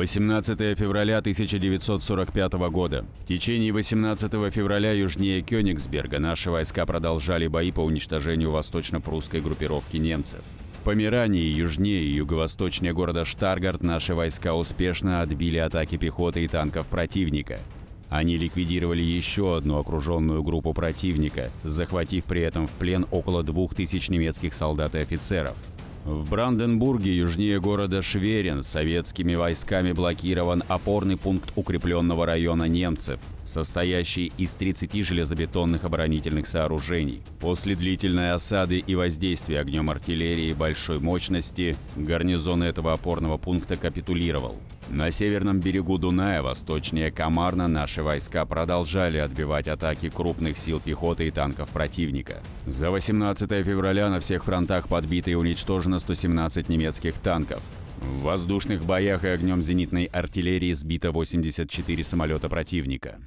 18 февраля 1945 года. В течение 18 февраля южнее Кёнигсберга наши войска продолжали бои по уничтожению восточно-прусской группировки немцев. В Померании, южнее и юго-восточнее города Штаргард наши войска успешно отбили атаки пехоты и танков противника. Они ликвидировали еще одну окруженную группу противника, захватив при этом в плен около двух тысяч немецких солдат и офицеров. В Бранденбурге, южнее города Шверин, советскими войсками блокирован опорный пункт укрепленного района немцев, состоящий из 30 железобетонных оборонительных сооружений. После длительной осады и воздействия огнем артиллерии большой мощности, гарнизон этого опорного пункта капитулировал. На северном берегу Дуная, восточнее Камарна, наши войска продолжали отбивать атаки крупных сил пехоты и танков противника. За 18 февраля на всех фронтах подбито и уничтожено 117 немецких танков. В воздушных боях и огнем зенитной артиллерии сбито 84 самолета противника.